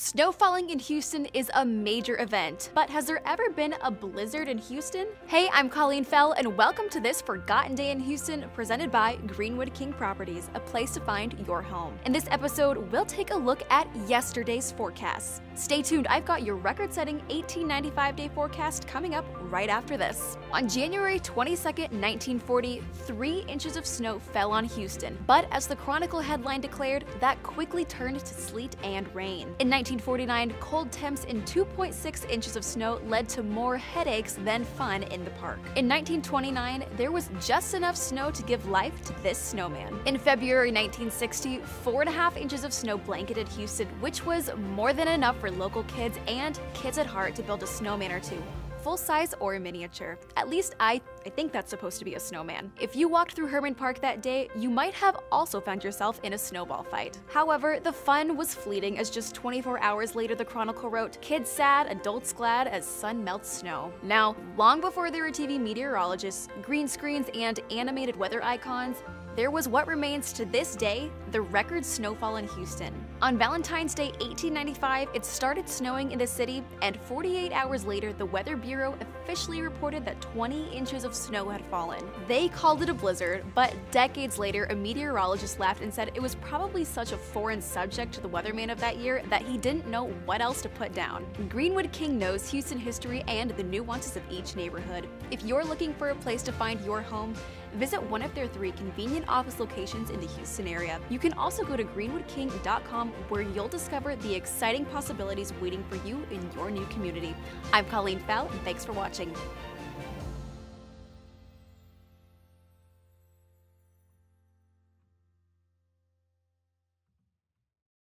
Snow falling in Houston is a major event, but has there ever been a blizzard in Houston? Hey, I'm Colleen Fell, and welcome to this Forgotten Day in Houston presented by Greenwood King Properties, a place to find your home. In this episode, we'll take a look at yesterday's forecasts. Stay tuned, I've got your record setting 1895 day forecast coming up right after this. On January 22nd, 1940, three inches of snow fell on Houston, but as the Chronicle headline declared, that quickly turned to sleet and rain. In 1949, cold temps and 2.6 inches of snow led to more headaches than fun in the park. In 1929, there was just enough snow to give life to this snowman. In February 1960, four and a half inches of snow blanketed Houston, which was more than enough for local kids and kids at heart to build a snowman or two full size or miniature. At least I, I think that's supposed to be a snowman. If you walked through Hermann Park that day, you might have also found yourself in a snowball fight. However, the fun was fleeting as just 24 hours later the Chronicle wrote, Kids sad, adults glad as sun melts snow. Now, long before there were TV meteorologists, green screens, and animated weather icons, there was what remains to this day the record snowfall in Houston. On Valentine's Day 1895, it started snowing in the city, and 48 hours later, the Weather Bureau officially reported that 20 inches of snow had fallen. They called it a blizzard, but decades later, a meteorologist laughed and said it was probably such a foreign subject to the weatherman of that year that he didn't know what else to put down. Greenwood King knows Houston history and the nuances of each neighborhood. If you're looking for a place to find your home, visit one of their three convenient office locations in the Houston area. You can also go to greenwoodking.com where you'll discover the exciting possibilities waiting for you in your new community. I'm Colleen Fell, and thanks for watching.